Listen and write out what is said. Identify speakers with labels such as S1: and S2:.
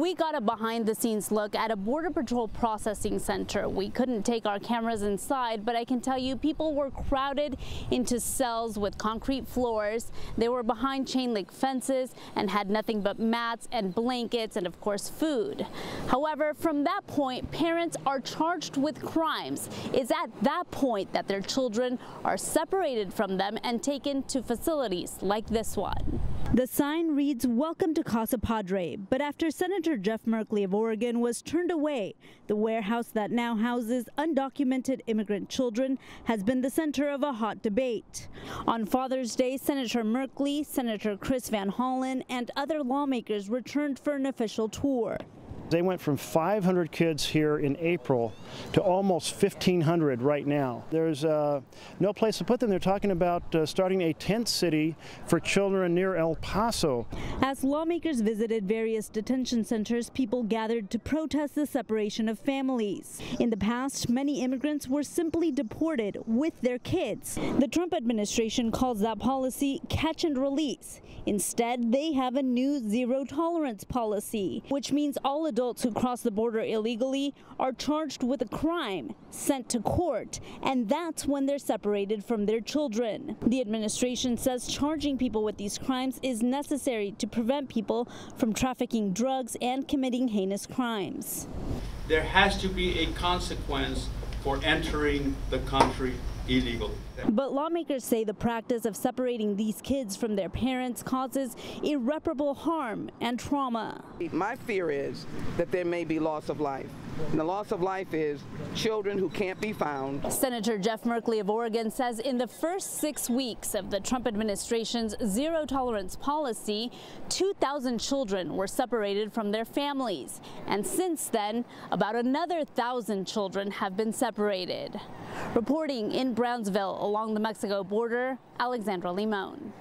S1: We got a behind the scenes look at a Border Patrol processing center. We couldn't take our cameras inside, but I can tell you people were crowded into cells with concrete floors. They were behind chain link fences and had nothing but mats and blankets and of course food. However, from that point, parents are charged with crimes. It's at that point that their children are separated from them and taken to facilities like this one. The sign reads, Welcome to Casa Padre, but after Senator Jeff Merkley of Oregon was turned away, the warehouse that now houses undocumented immigrant children has been the center of a hot debate. On Father's Day, Senator Merkley, Senator Chris Van Hollen, and other lawmakers returned for an official tour.
S2: They went from 500 kids here in April to almost 1,500 right now. There's uh, no place to put them. They're talking about uh, starting a tent city for children near El Paso.
S1: As lawmakers visited various detention centers, people gathered to protest the separation of families. In the past, many immigrants were simply deported with their kids. The Trump administration calls that policy catch and release. Instead, they have a new zero tolerance policy, which means all adults who cross the border illegally are charged with a crime, sent to court, and that's when they're separated from their children. The administration says charging people with these crimes is necessary to prevent people from trafficking drugs and committing heinous crimes.
S3: There has to be a consequence for entering the country illegally.
S1: But lawmakers say the practice of separating these kids from their parents causes irreparable harm and trauma.
S4: My fear is that there may be loss of life. And the loss of life is children who can't be found.
S1: Senator Jeff Merkley of Oregon says in the first six weeks of the Trump administration's zero tolerance policy, 2,000 children were separated from their families. And since then, about another 1,000 children have been separated. Reporting in Brownsville along the Mexico border, Alexandra Limon.